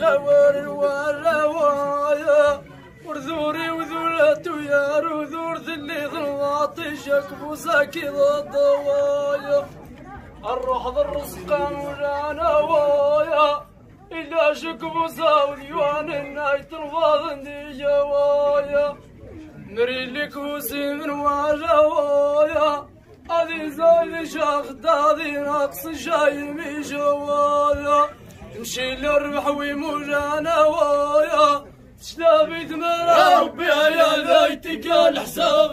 غوار وراوايا ورذوري وذولات ويا رذور ذلي ظلماتي شكبو ساكي ضوايا الروح ذا الرزق مولانا وايا إلا شكبو ساوذ يوان النايت الفاضني جوايا نري لك وسيم وجوايا هذه زايد شاخد هذه ناقص شاي مي جوايا نمشي للربح ويمولانا وايا شلابي دمر ربي يا ذايتك الحساب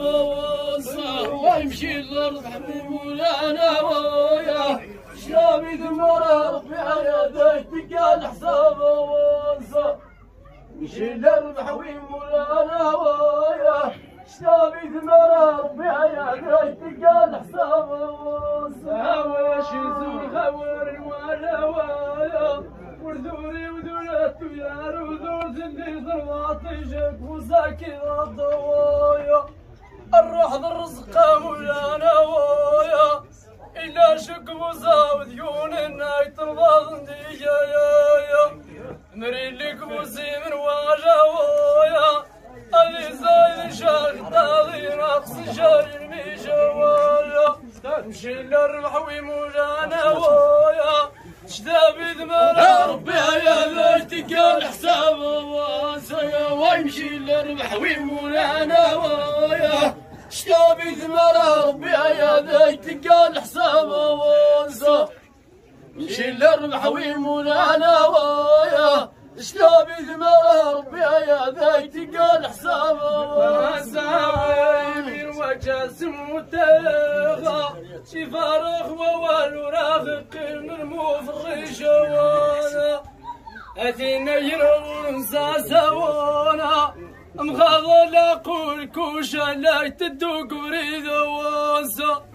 ويمشي للربح ويمولانا وايا شلابي دمر ربي يا ذايتك الحساب نمشي للربح ويمولانا وايا شلابي دمر ربي يا ذايتك الحساب واش يزور خور ولا وايا وردوري ودولت ويا رودور ذني ضرباتي جاك وساكي الضوايا الروح ذا الرزق مولانا وايا إلا شك وزاو ديون النايت الباطن دي يا يا مري لك مسيم واجا وايا أذي زايد شاك تاضي نقص شاي الميشا وايا نمشي للربح ويمولانا وايا شدابي ذمر ويمشي للربح ويمولانا وايا شدابي ذمر ربي يا ليتك الحساب وانسى. يمشي للربح ويمولانا وايا شلابي ذمر ربي يا ذايتك الحساب وانسى. من وجه سموتها. شي فارغ ووالو رافق من مفرش وأنا أثينا يرون ساسوانا مخاضل أقول كوشا لا تدوق بريد وانسا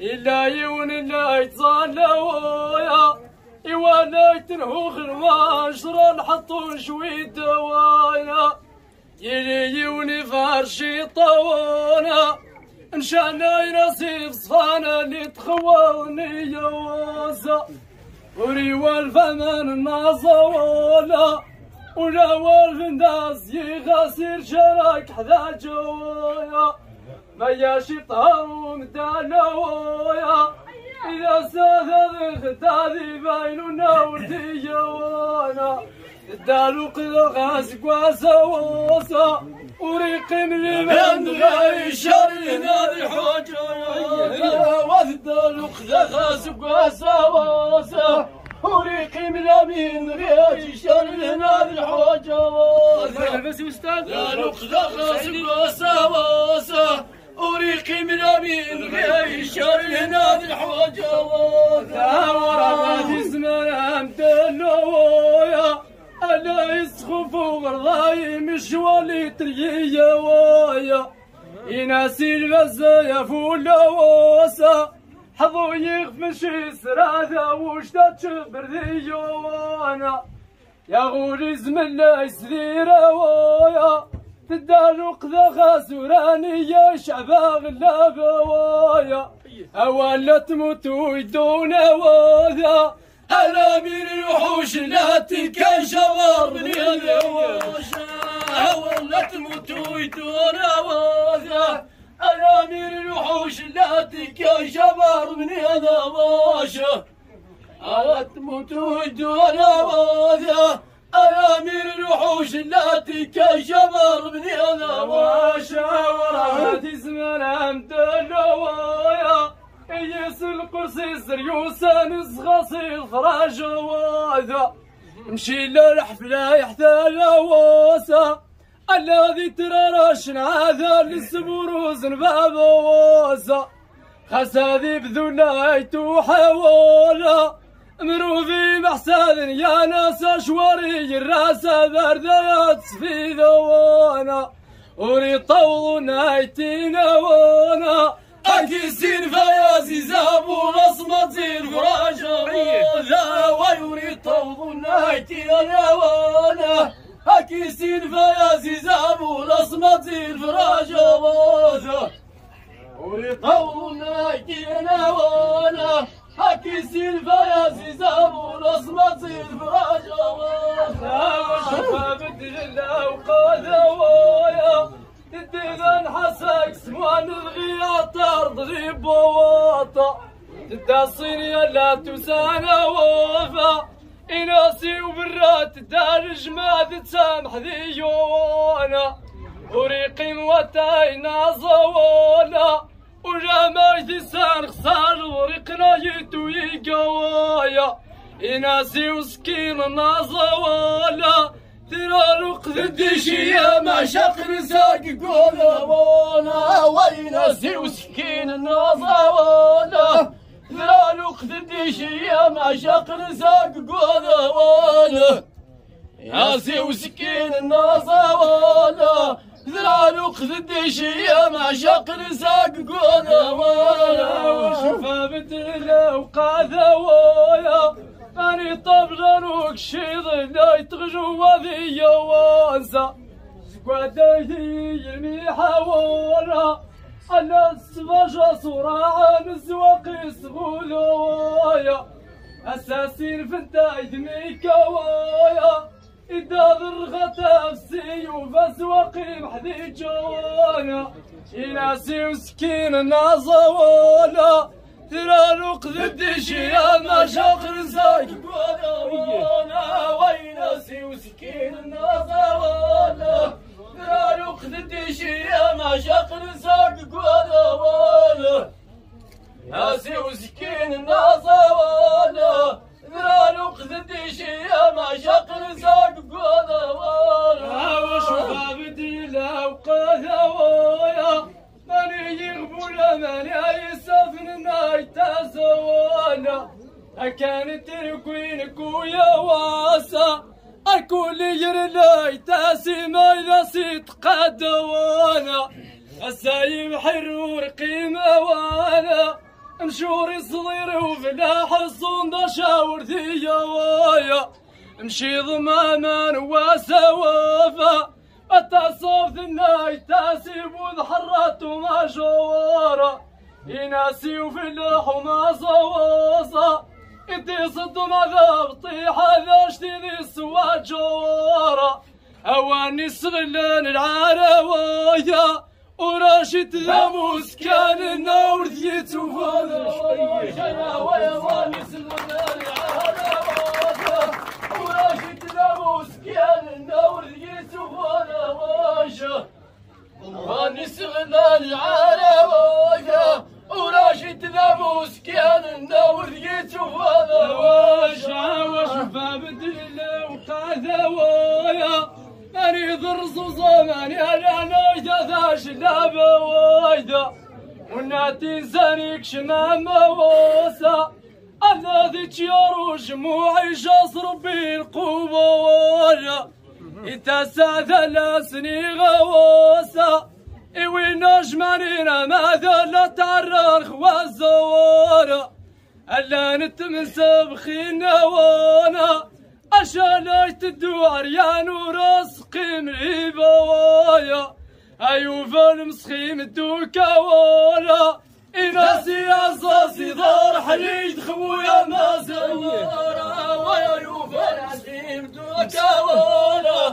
إلا يون لا يتصالى ويا إيوانا يتنهوخ الماشرة نحطو شوي دوايا. يلي يوني فارشي طوانا. نشانا ينصيب صفانا اللي تخوضني يوزا وري والفمان الناصوانا ولا والفنداس يغاسر شراك حذا جوايا ما ياشي طارو مدانويا إذا ساذا ختاذي باينونا ورتي جوانا الدالو قذا غاسق واسا وريق من من غير شر نادي حوجا والدالو قذا غاسق واسا وريق من غير شر أستاذ. دالو قذا غاسق واسا وريقي من أمين غير شر نادي الحوجة ثورة تسمى أمتلويا ألا يسخفوا غرضاي مشوالي تريا وايا يناسي البزايا فولا واسا حظو شي سرادة وشتا تشبر وأنا يا غولي زمن لا وايا. تدالو قذا خاسوراني يا شعبا غلابة وايا أولا تموت ويدون واذا. أنا من الوحوش لا تلك شوار من الواشا أولا تموت ويدون واذا. أنا من الوحوش لا تلك شوار من الواشا أولا تموت ويدون واذا أنا من الوحوش التي كشمر من أنا وشاورة تزمن أمد اللوايا يس القرصي سريوسا نزغصي الفراج واذا مشي للحفلة يحتاج واسا الذي ترى راشن هذا للسبروز باب واسا خسادي بذنايت وحوالا مروفي محسن يا ناس أشواري الرأس بردات في ذوانا وري طول نايتينا وأنا. اكيسين فيازي زابو نصمة الفراجة ذا ويوري طول نايتينا وأنا. اكيسين فيازي زابو نصمة الفراجة ذا وري طول نايتينا وأنا حكي سيلفا يا زيزاب ونصمة الفراش بدلا وقادوايا تدينا نحسك سمان الغياط ارض ريبواطا تداسيني لا تسانا وفا إناسي وبرات دار جماد تسامح ذيونا وريقي موتاينا زوانا وجامع ديسان خسار وريقنا يتو يقوايا. إناسي وسكين نازوالا ترى الوقت ديشيا ما شاق نساق قولا وإنا ويناسي وسكين نازوالا ترى الوقت ديشيا نساق قولا وأنا. ياسي وسكين نازوالا ذرانو خذديشي ما شاق نساق قولا وأنا. وشفا بدلا وقاذا ويا أني طبل روك شيض لا يتغجو وذي وانسا سقوادا يمي حوانا أنا السفاجة صراعة نزواقي سغولويا اساسين فنتا يدمي كوايا إذا ذرغت نفسي وفسوقي محذي جوانا إناسي وسكين نازوانا ترى نقذ الدشيا ما شاق زاق وأنا ويناسي وسكين بديلا وقذوايا ماني يغبولا ماني يسافن نايت زوانا. كانت الكوين كويا واسا. الكل يرلاي تاسي ما إذا سيت قدوانا السايم حرور قيمة وأنا مشوري صغير وفلاح الصندة شاور ذي وايا مشي ضماما وسوافا التصوف الناي تاسيب وذحرات وما جوارا. يناسي وفلاح وما صواصا انتي صد ما ذا هذا أشتي سوا جوارا. اواني سغلان العراوية وراشد ذا مسكان النور وفانا ويا واني سغلان العراوية وراشد ذا مسكان النور ذيت وفانا واشا واني سغلان العراوية وراشد ذا مسكان ذيت وفانا واشا وشفا بدل وقاذا أني ضرز زماني أنا جذاش لابا وايدا وناتي زانيك شمام واسا الذي تيارو جموعي جاز ربي القوة وأنا انت ساذا سني غواسا إيوي نجمانينا ماذا لا تعرر ألا نتمسى بخينا وأنا أشاليت الدوار يا نور اسقيم العبايا أيوب المسخيم الدوكا ولا إناسي أصاصي دار حليد خويا ما زوارا ويا أيوب المسخيم الدوكا ولا